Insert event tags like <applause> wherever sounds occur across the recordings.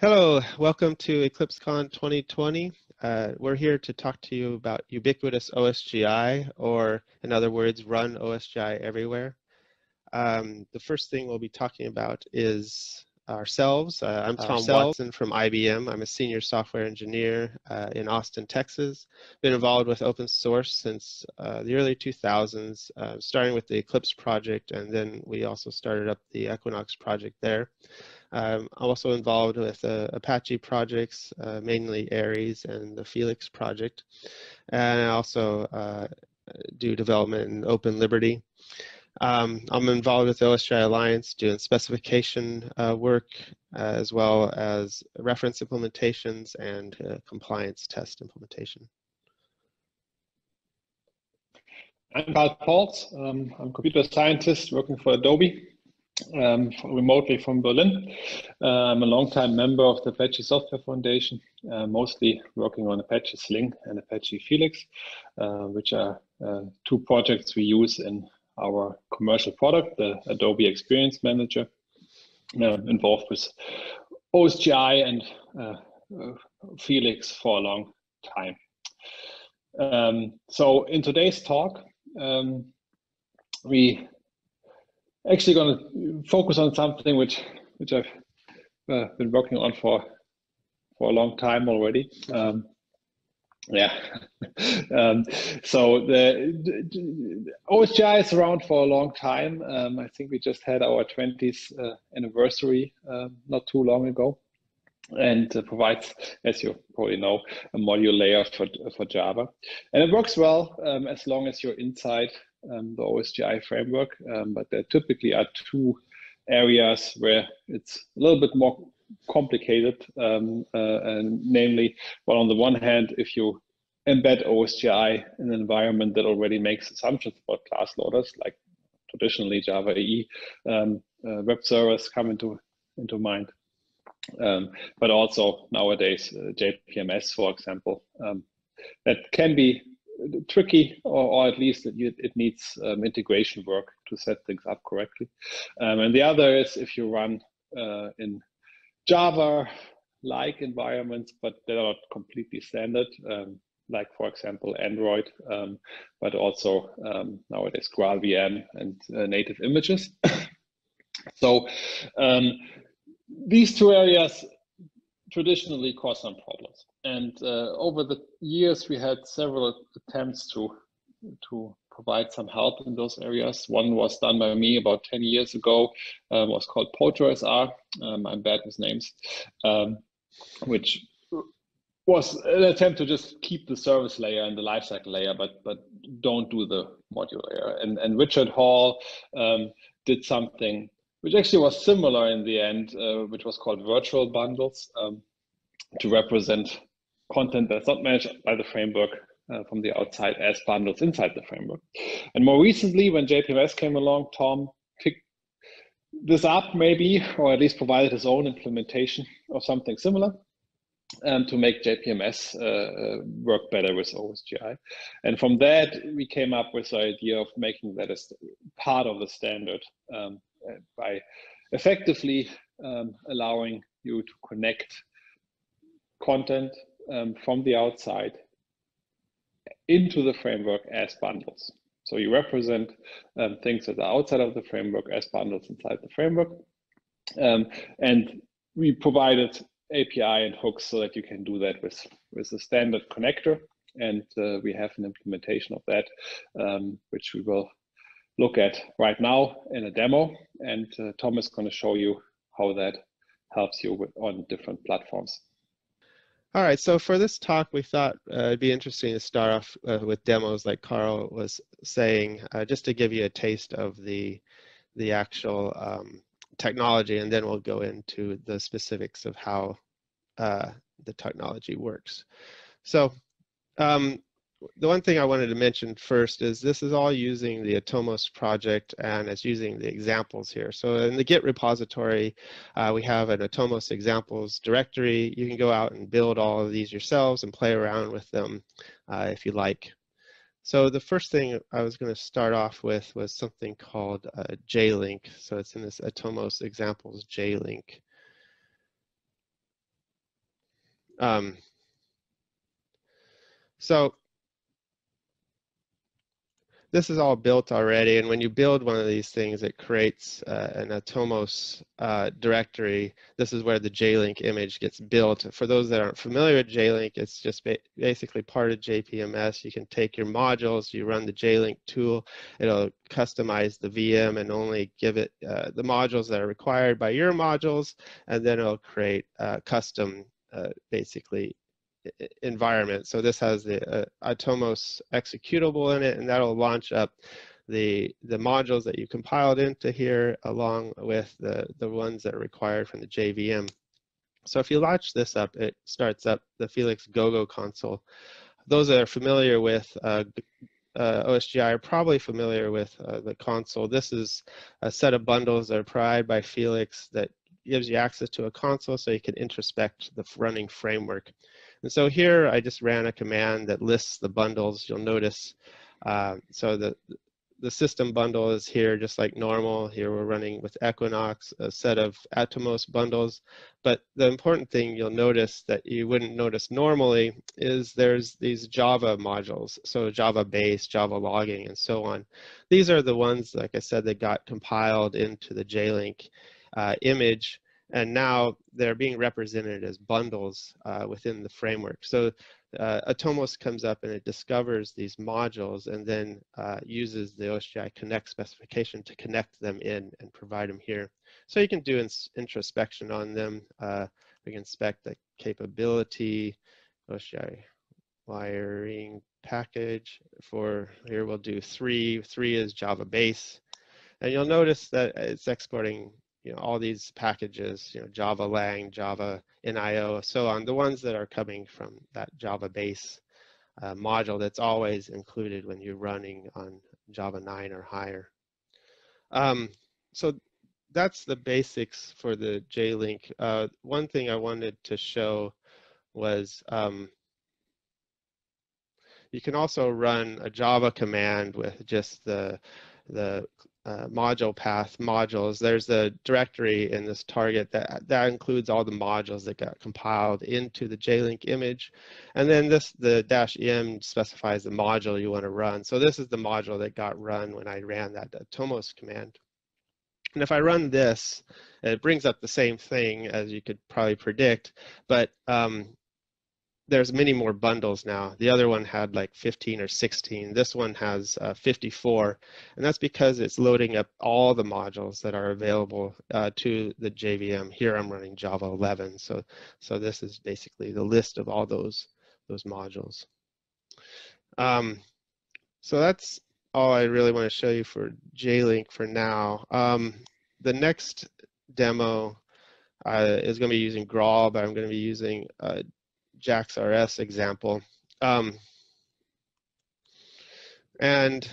Hello, welcome to EclipseCon 2020. Uh, we're here to talk to you about ubiquitous OSGI, or in other words, run OSGI everywhere. Um, the first thing we'll be talking about is ourselves. Uh, I'm Tom ourselves. Watson from IBM. I'm a senior software engineer uh, in Austin, Texas. Been involved with open source since uh, the early 2000s, uh, starting with the Eclipse project, and then we also started up the Equinox project there. Um, I'm also involved with uh, Apache projects, uh, mainly Aries and the Felix project. And I also uh, do development in Open Liberty. Um, I'm involved with the OSGI Alliance doing specification uh, work uh, as well as reference implementations and uh, compliance test implementation. I'm Karl Pauls. Um, I'm a computer scientist working for Adobe um, remotely from Berlin. I'm a longtime member of the Apache Software Foundation, uh, mostly working on Apache Sling and Apache Felix, uh, which are uh, two projects we use in our commercial product, the Adobe Experience Manager, uh, involved with OSGI and uh, Felix for a long time. Um, so in today's talk, um, we actually going to focus on something which which I've uh, been working on for for a long time already. Um, yeah. <laughs> um, so the, the, OSGI is around for a long time. Um, I think we just had our 20th uh, anniversary uh, not too long ago and uh, provides, as you probably know, a module layer for, for Java. And it works well um, as long as you're inside um, the OSGI framework, um, but there typically are two areas where it's a little bit more complicated, um, uh, and namely, well, on the one hand, if you embed OSGI in an environment that already makes assumptions about class loaders, like traditionally Java EE, um, uh, web servers come into into mind. Um, but also nowadays, uh, JPMS, for example, um, that can be tricky, or, or, at least it, it needs um, integration work to set things up correctly. Um, and the other is if you run uh, in Java-like environments, but they're not completely standard, um, like for example Android, um, but also um, nowadays GraalVM and uh, native images. <coughs> so um, these two areas traditionally cause some problems. And uh, over the years, we had several attempts to to provide some help in those areas. One was done by me about 10 years ago, um, was called PojoSR. Um, I'm bad with names, um, which was an attempt to just keep the service layer and the lifecycle layer, but but don't do the module layer. And and Richard Hall um, did something which actually was similar in the end, uh, which was called virtual bundles um, to represent content that's not managed by the framework uh, from the outside as bundles inside the framework. And more recently, when JPMS came along, Tom picked this up maybe, or at least provided his own implementation of something similar um, to make JPMS uh, uh work better with OSGI. And from that, we came up with the idea of making that as part of the standard um, by effectively um, allowing you to connect content um, from the outside into the framework as bundles. So you represent um, things that are outside of the framework as bundles inside the framework. Um, and we provided API and hooks so that you can do that with, with a standard connector. And uh, we have an implementation of that, um, which we will look at right now in a demo. And uh, Tom is going to show you how that helps you with, on different platforms. All right, so for this talk, we thought uh, it'd be interesting to start off uh, with demos like Karl was saying, uh, just to give you a taste of the, the actual um, technology, and then we'll go into the specifics of how uh, the technology works. So um, the one thing I wanted to mention first is this is all using the Atomos project and it's using the examples here. So in the Git repository, uh, we have an Atomos examples directory. You can go out and build all of these yourselves and play around with them uh, if you like. So the first thing I was going to start off with was something called uh, JLink. So it's in this Atomos examples JLink. Um, so this is all built already, and when you build one of these things, it creates uh, an Atomos uh, directory. This is where the JLink image gets built. For those that aren't familiar with JLink, it's just ba basically part of JPMS. You can take your modules, you run the JLink tool, it'll customize the VM and only give it uh, the modules that are required by your modules, and then it'll create uh, custom, uh, basically, environment. So this has the uh, Atomos executable in it, and that'll launch up the the modules that you compiled into here, along with the the ones that are required from the JVM. So if you launch this up, it starts up the Felix GoGo console. Those that are familiar with uh, uh, OSGI are probably familiar with uh, the console. This is a set of bundles that are provided by Felix that gives you access to a console so you can introspect the running framework. And so here I just ran a command that lists the bundles. You'll notice, uh, so the, the system bundle is here just like normal. Here we're running with Equinox, a set of Atomos bundles. But the important thing you'll notice that you wouldn't notice normally is there's these Java modules. So Java base, Java logging, and so on. These are the ones, like I said, that got compiled into the JLink uh, image and now they're being represented as bundles uh, within the framework. So uh, Atomos comes up and it discovers these modules and then uh, uses the OSGI connect specification to connect them in and provide them here. So you can do introspection on them. Uh, we can inspect the capability, OSGI wiring package for here we'll do three. Three is Java base. And you'll notice that it's exporting you know, all these packages, you know, Java Lang, Java NIO, so on, the ones that are coming from that Java base uh, module that's always included when you're running on Java 9 or higher. Um, so that's the basics for the JLink. Uh, one thing I wanted to show was um, you can also run a Java command with just the the uh, module path modules, there's a directory in this target that, that includes all the modules that got compiled into the JLink image. And then this, the dash m specifies the module you want to run. So this is the module that got run when I ran that Atomos command. And if I run this, it brings up the same thing as you could probably predict, but um, there's many more bundles now. The other one had like 15 or 16. This one has uh, 54, and that's because it's loading up all the modules that are available uh, to the JVM. Here I'm running Java 11, so so this is basically the list of all those those modules. Um, so that's all I really want to show you for JLink for now. Um, the next demo uh, is going to be using Graal, but I'm going to be using uh, JAX-RS example. Um, and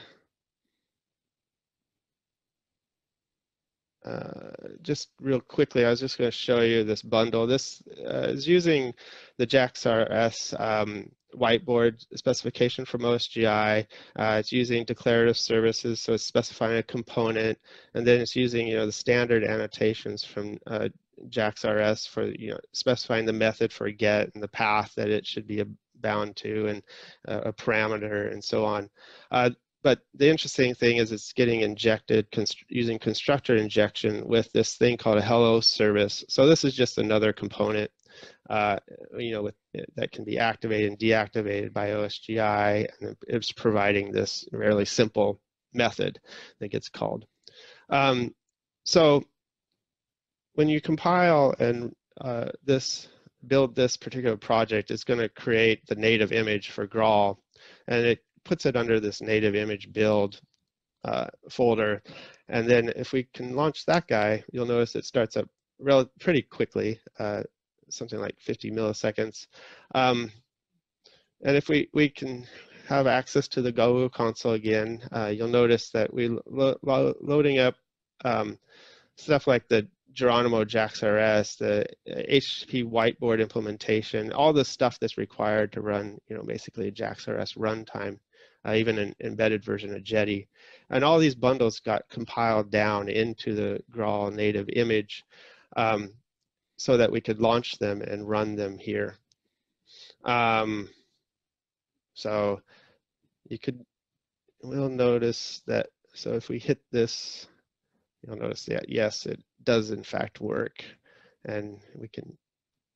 uh, just real quickly, I was just going to show you this bundle. This uh, is using the JAX-RS um, whiteboard specification from OSGI. Uh, it's using declarative services, so it's specifying a component, and then it's using you know the standard annotations from uh, JAX-RS for you know specifying the method for get and the path that it should be bound to and uh, a parameter and so on. Uh, but the interesting thing is it's getting injected const using constructor injection with this thing called a hello service. So this is just another component uh, you know, with, that can be activated and deactivated by OSGI, and it's providing this fairly simple method that gets called. Um, so when you compile and uh, this build this particular project, it's going to create the native image for Graal, and it puts it under this native image build uh, folder. And then if we can launch that guy, you'll notice it starts up pretty quickly, uh, something like 50 milliseconds. Um, and if we, we can have access to the Go console again, uh, you'll notice that we lo lo loading up um, stuff like the Geronimo JAX-RS, the HTTP whiteboard implementation, all the stuff that's required to run, you know, basically a JAX-RS runtime, uh, even an embedded version of Jetty. And all these bundles got compiled down into the Graal native image um, so that we could launch them and run them here. Um, so you could, we'll notice that, so if we hit this, you'll notice that yes, it does in fact work. And we can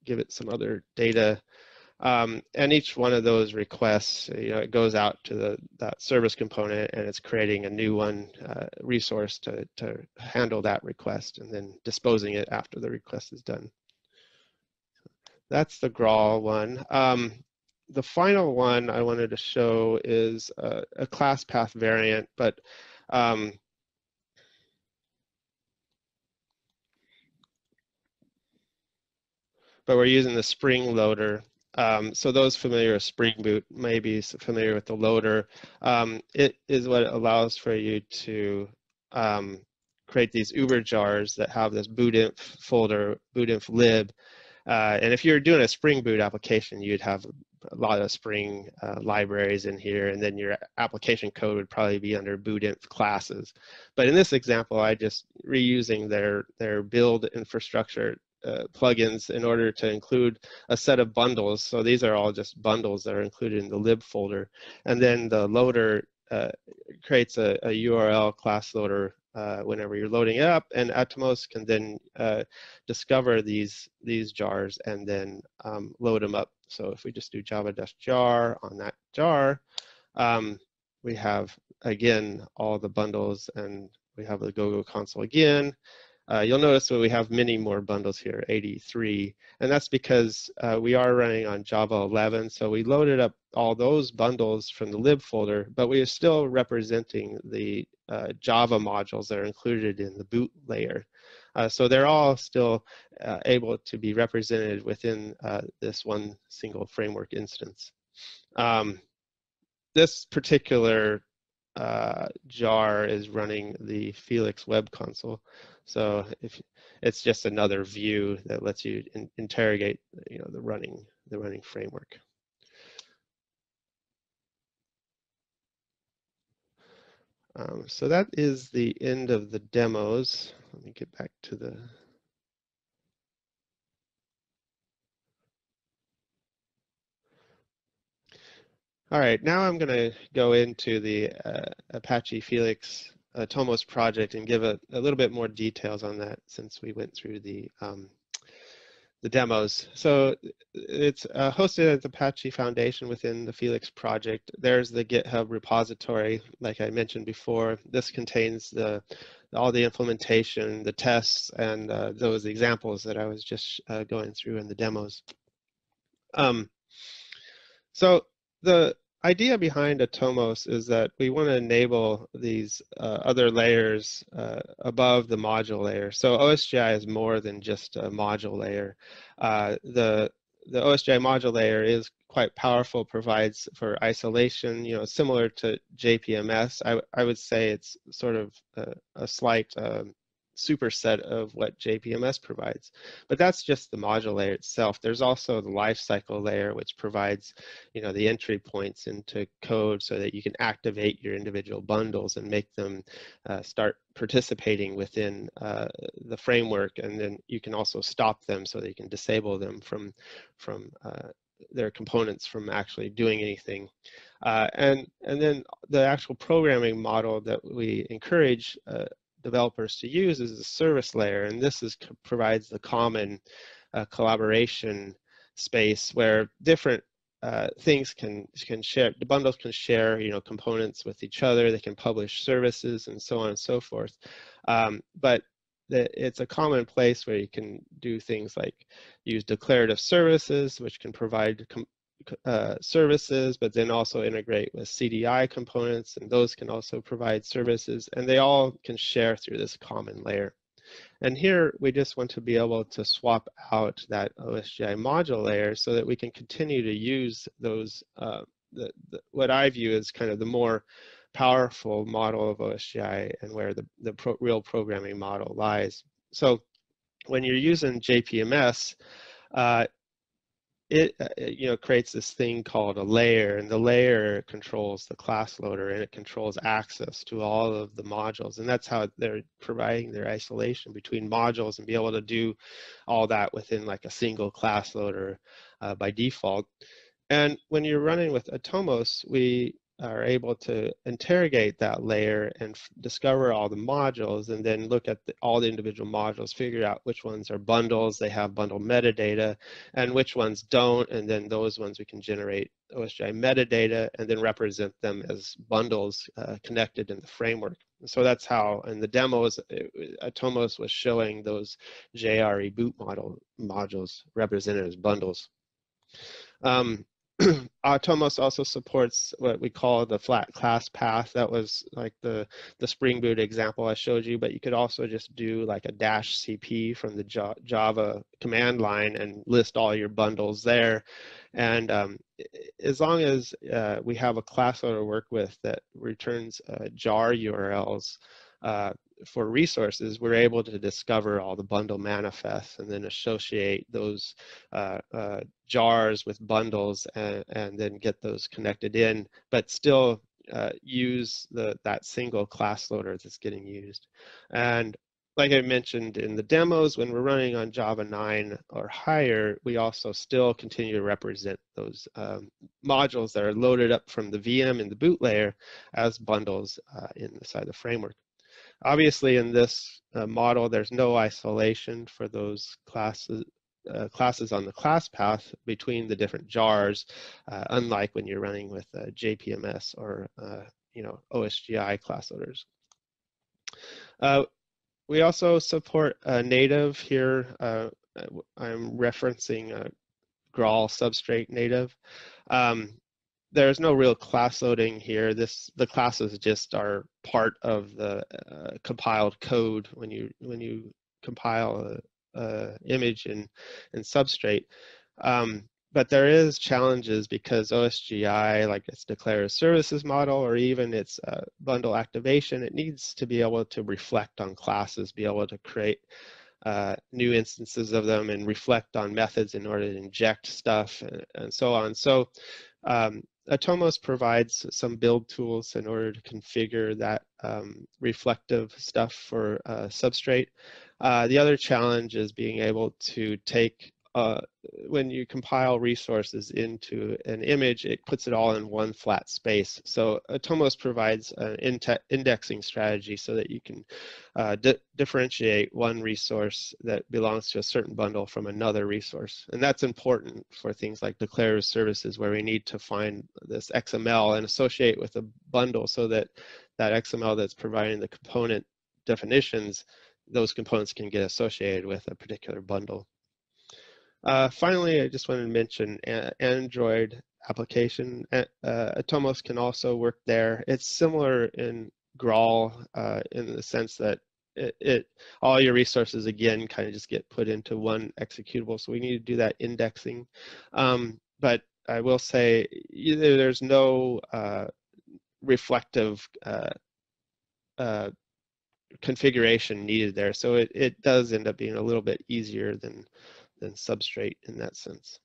give it some other data. Um, and each one of those requests, you know, it goes out to the that service component and it's creating a new one uh, resource to, to handle that request and then disposing it after the request is done. That's the Graal one. Um, the final one I wanted to show is a, a class path variant, but um, but we're using the Spring loader. Um, so those familiar with Spring Boot may be familiar with the loader. Um, it is what allows for you to um, create these Uber jars that have this BOOT-INF folder, BOOT-INF lib. Uh, and if you're doing a Spring Boot application, you'd have a lot of Spring uh, libraries in here, and then your application code would probably be under BOOT-INF classes. But in this example, I just reusing their their build infrastructure uh, plugins in order to include a set of bundles. So these are all just bundles that are included in the lib folder. And then the loader uh, creates a, a, URL class loader uh, whenever you're loading it up, and Atomos can then uh, discover these these jars and then um, load them up. So if we just do java-jar on that jar, um, we have again all the bundles, and we have the GoGo console again. Uh, you'll notice that we have many more bundles here, 83, and that's because uh, we are running on Java 11, so we loaded up all those bundles from the lib folder, but we are still representing the uh, Java modules that are included in the boot layer. Uh, so they're all still uh, able to be represented within uh, this one single framework instance. Um, this particular jar is running the Felix web console. So if it's just another view that lets you in, interrogate, you know, the running the running framework. Um, so that is the end of the demos. Let me get back to the All right, now I'm going to go into the uh, Apache Felix uh, Atomos project and give a, a, little bit more details on that since we went through the um, the demos. So it's uh, hosted at the Apache Foundation within the Felix project. There's the GitHub repository, like I mentioned before. This contains the all the implementation, the tests, and uh, those examples that I was just uh, going through in the demos. Um, so the idea behind Atomos is that we want to enable these uh, other layers uh, above the module layer. So OSGI is more than just a module layer. Uh, the the OSGI module layer is quite powerful, provides for isolation, you know, similar to JPMS. I, I would say it's sort of a, a slight um, superset of what JPMS provides. But that's just the module layer itself. There's also the lifecycle layer, which provides, you know, the entry points into code so that you can activate your individual bundles and make them uh, start participating within uh, the framework. And then you can also stop them so that you can disable them from, from uh, their components from actually doing anything. Uh, and, and then the actual programming model that we encourage uh, developers to use is the service layer, and this is provides the common uh, collaboration space where different uh, things can can share. The bundles can share, you know, components with each other. They can publish services and so on and so forth. Um, but the, it's a common place where you can do things like use declarative services, which can provide uh, services, but then also integrate with CDI components, and those can also provide services, and they all can share through this common layer. And here we just want to be able to swap out that OSGI module layer so that we can continue to use those, uh, the, the, what I view as kind of the more powerful model of OSGI and where the, the pro real programming model lies. So when you're using JPMS, uh, it uh, you know creates this thing called a layer and the layer controls the class loader and it controls access to all of the modules and that's how they're providing their isolation between modules and be able to do all that within like a single class loader uh, by default. And when you're running with Atomos, we are able to interrogate that layer and discover all the modules and then look at the, all the individual modules, figure out which ones are bundles, they have bundle metadata, and which ones don't, and then those ones we can generate OSGI metadata and then represent them as bundles uh, connected in the framework. So that's how in the demos, it, Atomos was showing those JRE boot model modules represented as bundles. Um, <clears throat> Atomos also supports what we call the flat class path. That was like the, the Spring Boot example I showed you, but you could also just do like a dash CP from the Java command line and list all your bundles there. And um, as long as uh, we have a class that to work with that returns uh, jar URLs, uh, for resources, we're able to discover all the bundle manifests and then associate those uh, uh, jars with bundles and, and, then get those connected in, but still uh, use the that single class loader that's getting used. And like I mentioned in the demos, when we're running on Java 9 or higher, we also still continue to represent those um, modules that are loaded up from the VM in the boot layer as bundles uh, inside the framework. Obviously, in this uh, model, there's no isolation for those classes uh, classes on the class path between the different jars, uh, unlike when you're running with uh, JPMS or uh, you know OSGI class loaders. Uh, we also support native here. I'm referencing Graal substrate native. Um, there's no real class loading here. This the classes just are part of the uh, compiled code when you when you compile a, a image in in Substrate. Um, but there is challenges because OSGI, like its declarative services model or even its uh, bundle activation, it needs to be able to reflect on classes, be able to create uh, new instances of them and reflect on methods in order to inject stuff and, and so on. So um, Atomos provides some build tools in order to configure that um, reflective stuff for uh, substrate. Uh, the other challenge is being able to take uh, when you compile resources into an image, it puts it all in one flat space. So Atomos provides an indexing strategy so that you can uh, di differentiate one resource that belongs to a certain bundle from another resource. And that's important for things like declarative services where we need to find this XML and associate with a bundle so that that XML that's providing the component definitions, those components can get associated with a particular bundle. Uh, finally, I just wanted to mention Android application. Uh, Atomos can also work there. It's similar in Graal uh, in the sense that it, it, all your resources again kind of just get put into one executable. So we need to do that indexing. Um, but I will say there's no uh, reflective uh, uh, configuration needed there. So it, it does end up being a little bit easier than than substrate in that sense.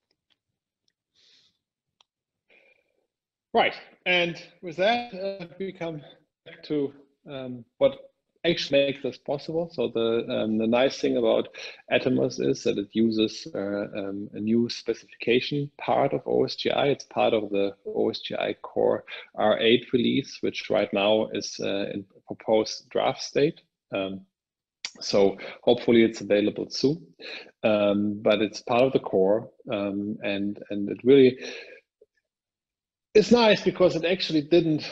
Right, and with that, uh, we come back to um, what actually makes this possible. So the um, the nice thing about Atomos is that it uses uh, um, a new specification part of OSGI. It's part of the OSGI core R8 release, which right now is uh, in proposed draft state. Um, so hopefully it's available soon, um, but it's part of the core, um, and and it really it's nice because it actually didn't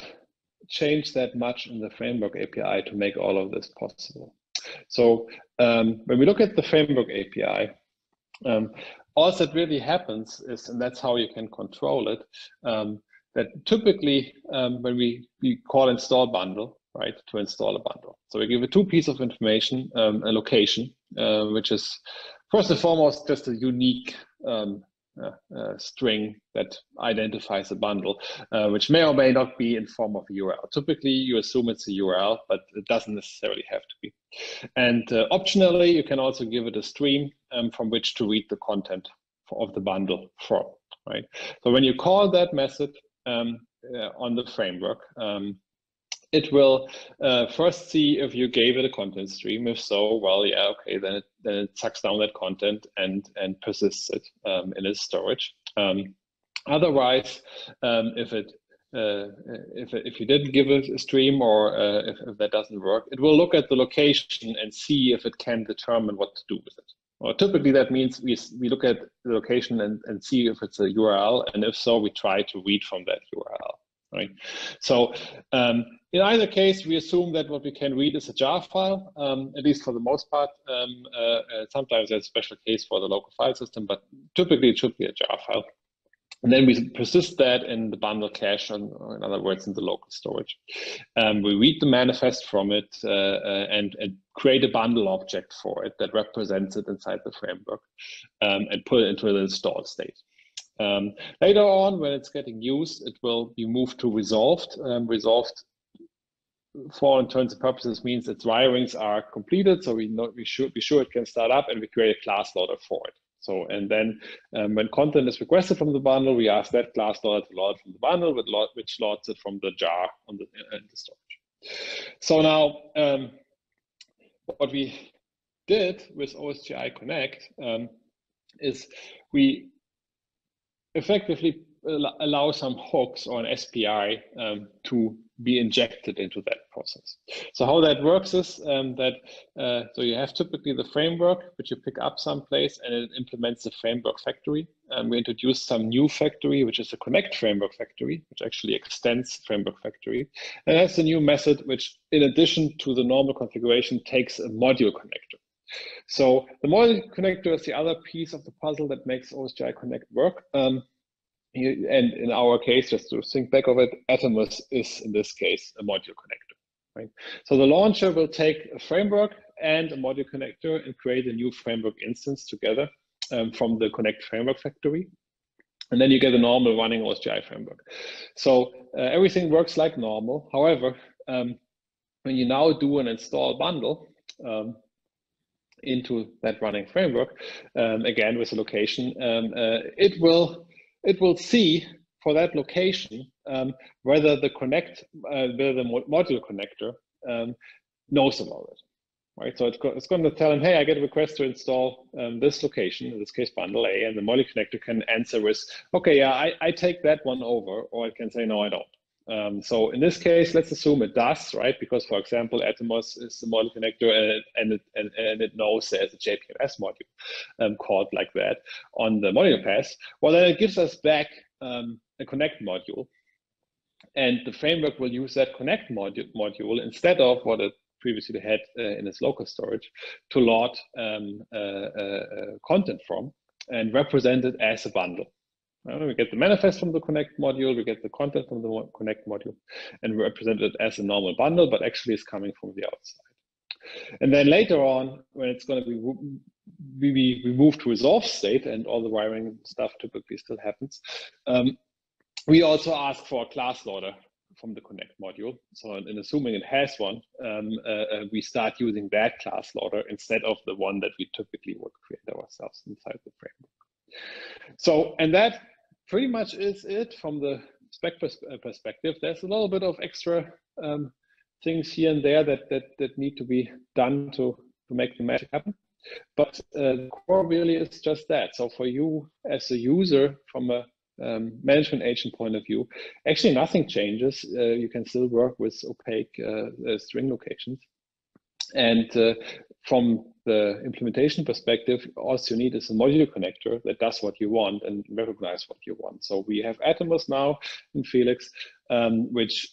change that much in the framework API to make all of this possible. So um, when we look at the framework API, um, all that really happens is, and that's how you can control it, um, that typically um, when we, we call install bundle, right, to install a bundle. So we give a two piece of information, um, a location, uh, which is first and foremost just a unique um, uh, uh, string that identifies a bundle, uh, which may or may not be in form of a URL. Typically, you assume it's a URL, but it doesn't necessarily have to be. And uh, optionally, you can also give it a stream um, from which to read the content of the bundle from, right? So when you call that method um, uh, on the framework, um, it will uh, first see if you gave it a content stream. If so, well, yeah, okay, then it, then it sucks down that content and and persists it um, in its storage. Um, Otherwise, um, if it uh, if, if you didn't give it a stream or uh, if, if, that doesn't work, it will look at the location and see if it can determine what to do with it. Well, typically that means we, we look at the location and, and see if it's a URL, and if so, we try to read from that URL, right? So um, in either case, we assume that what we can read is a jar file, um, at least for the most part. Um, uh, uh, sometimes there's a special case for the local file system, but typically it should be a jar file. And then we persist that in the bundle cache, or in other words, in the local storage. Um, we read the manifest from it uh, uh, and, and, create a bundle object for it that represents it inside the framework um, and put it into an installed state. Um, later on, when it's getting used, it will be moved to resolved. Um, resolved for all intents and purposes means its wirings are completed, so we know we should be sure it can start up, and we create a class loader for it. So, and then um, when content is requested from the bundle, we ask that class loader to load from the bundle, which loads it from the jar on the, uh, in the storage. So now, um, what we did with OSGI Connect um, is we effectively allow some hooks or an SPI um, to be injected into that process. So how that works is um, that uh, so you have typically the framework which you pick up someplace and it implements the framework factory. And we introduce some new factory which is a connect framework factory which actually extends framework factory. And that's a new method which in addition to the normal configuration takes a module connector. So the module connector is the other piece of the puzzle that makes OSGI Connect work. Um, and in our case, just to think back of it, Atomos is in this case a module connector. Right? So the launcher will take a framework and a module connector and create a new framework instance together um, from the Connect framework factory. And then you get a normal running OSGI framework. So uh, everything works like normal. However, um, when you now do an install bundle um, into that running framework, um, again with a location, um, uh, it will it will see for that location um, whether the connect, uh, whether the module connector um, knows about it. Right, so it's, go it's going to tell him, hey, I get a request to install um, this location, in this case bundle A, and the module connector can answer with, okay, yeah, I, I take that one over, or it can say, no, I don't. Um, so in this case, let's assume it does, right? Because for example, Atomos is the module connector and it, and it, and, and it knows there's a JPMS module um, called like that on the module path. Well, then it gives us back um, a connect module. And the framework will use that connect module, module instead of what it previously had uh, in its local storage to load um, uh, uh, uh, content from and represent it as a bundle. Uh, we get the manifest from the Connect module, we get the content from the Connect module, and we represent it as a normal bundle, but actually it's coming from the outside. And then later on, when it's going to be we, we move to resolve state and all the wiring stuff typically still happens, um, we also ask for a class loader from the Connect module. So in assuming it has one, um, uh, uh, we start using that class loader instead of the one that we typically would create ourselves inside the framework. So, and that pretty much is it from the spec pers uh, perspective. There's a little bit of extra um, things here and there that, that, that need to be done to, to make the magic happen. But uh, the core really is just that. So for you as a user from a um, management agent point of view, actually nothing changes. Uh, you can still work with opaque uh, uh string locations. And uh, from the implementation perspective, all you need is a module connector that does what you want and recognize what you want. So we have Atomos now in Felix, um, which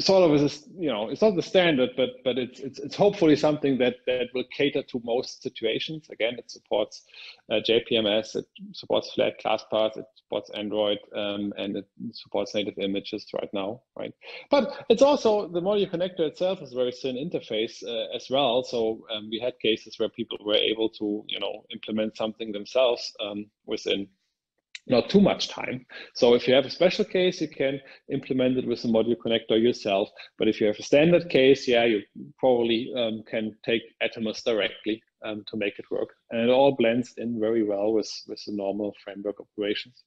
sort of is, you know, it's not the standard, but but it's it's, it's hopefully something that that will cater to most situations. Again, it supports uh, JPMS, it supports flat class paths, it supports Android, um, and it supports native images right now, right? But it's also the module connector itself is a very thin interface uh, as well. So um, we had cases where people were able to, you know, implement something themselves um, within not too much time. So if you have a special case, you can implement it with a module connector yourself. But if you have a standard case, yeah, you probably um, can take Atomos directly um, to make it work. And it all blends in very well with, with the normal framework operations.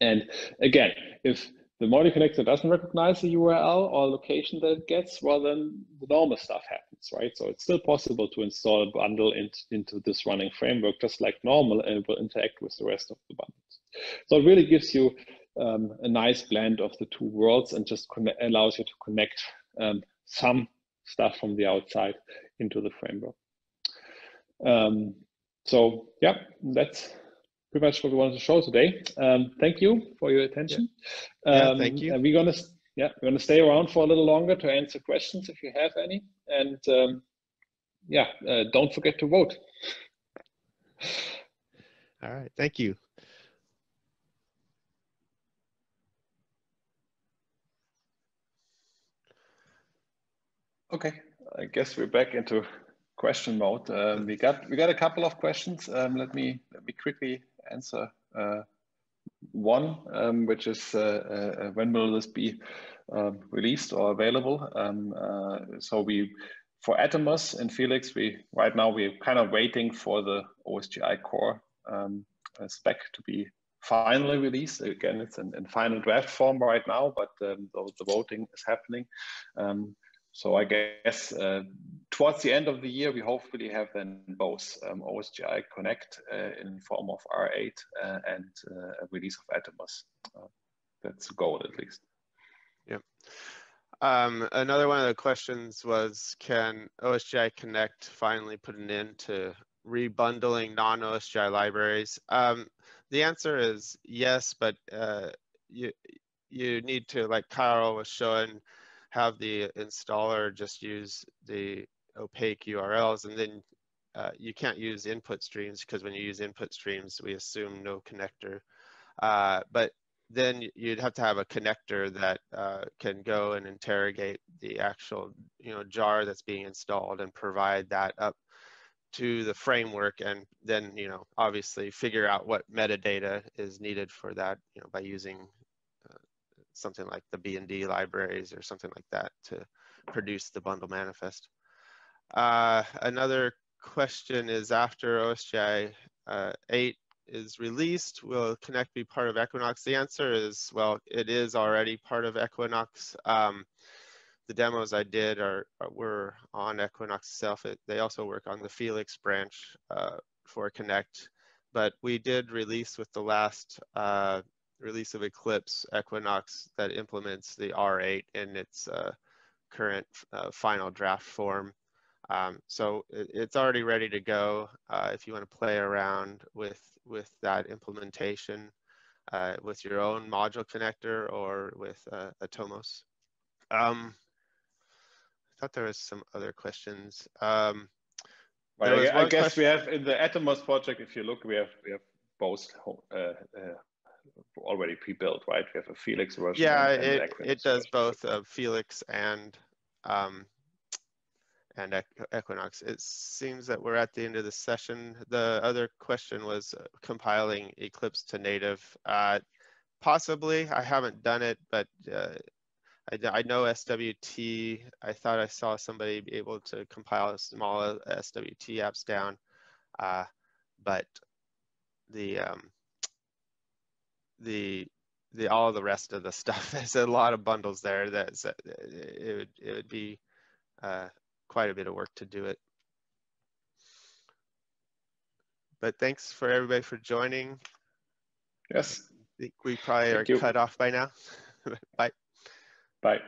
And again, if the module connector doesn't recognize the URL or location that it gets, well, then the normal stuff happens, right? So it's still possible to install a bundle in, into this running framework just like normal and it will interact with the rest of the bundles. So it really gives you um, a nice blend of the two worlds and just allows you to connect um, some stuff from the outside into the framework. Um, so yeah, that's pretty much what we wanted to show today. Um, thank you for your attention. Yeah. yeah thank you. And we're gonna yeah we're gonna stay around for a little longer to answer questions if you have any. And um, yeah, uh, don't forget to vote. All right, thank you. Okay, I guess we're back into question mode. Um, we got we got a couple of questions. Um, let me let me quickly answer uh, one, um, which is uh, uh, when will this be um, released or available? Um, uh, so we for Atomos and Felix, we right now we're kind of waiting for the OSGI core um, spec to be finally released. Again, it's in, in, final draft form right now, but um, the, the, voting is happening. Um, so I guess uh, towards the end of the year, we hopefully have then both um, OSGI Connect uh, in form of R8 uh, and uh, a release of Atomos. Uh, that's the goal at least. Yeah. Um, another one of the questions was, can OSGI Connect finally put an end to rebundling non-OSGI libraries? Um, the answer is yes, but uh, you you need to, like Karl was showing, have the installer just use the opaque URLs and then uh, you can't use input streams because when you use input streams, we assume no connector. Uh, but then you'd have to have a connector that uh, can go and interrogate the actual you know, jar that's being installed and provide that up to the framework and then you know obviously figure out what metadata is needed for that you know by using something like the BND libraries or something like that to produce the bundle manifest. Uh, another question is after OSGI uh, 8 is released, will Connect be part of Equinox? The answer is, well, it is already part of Equinox. Um, the demos I did are, are were on Equinox itself. It, they also work on the Felix branch uh, for Connect, but we did release with the last uh, release of Eclipse Equinox that implements the R8 in its uh, current uh, final draft form. Um, so it, it's already ready to go uh, if you want to play around with, with that implementation uh, with your own module connector or with uh, Atomos. Um, I thought there was some other questions. Um, well, I, I guess question. we have in the Atomos project, if you look, we have we have both uh, uh, already pre-built, right? We have a Felix version. Yeah, and, and it, it does both uh, Felix and um, and Equinox. It seems that we're at the end of the session. The other question was uh, compiling Eclipse to native. Uh, possibly, I haven't done it, but uh, I, I, know SWT. I thought I saw somebody be able to compile small SWT apps down, uh, but the um, the the all the rest of the stuff. <laughs> There's a lot of bundles there that it would it would be uh, quite a bit of work to do it. But thanks for everybody for joining. Yes. I think we probably Thank are you. cut off by now. <laughs> Bye. Bye.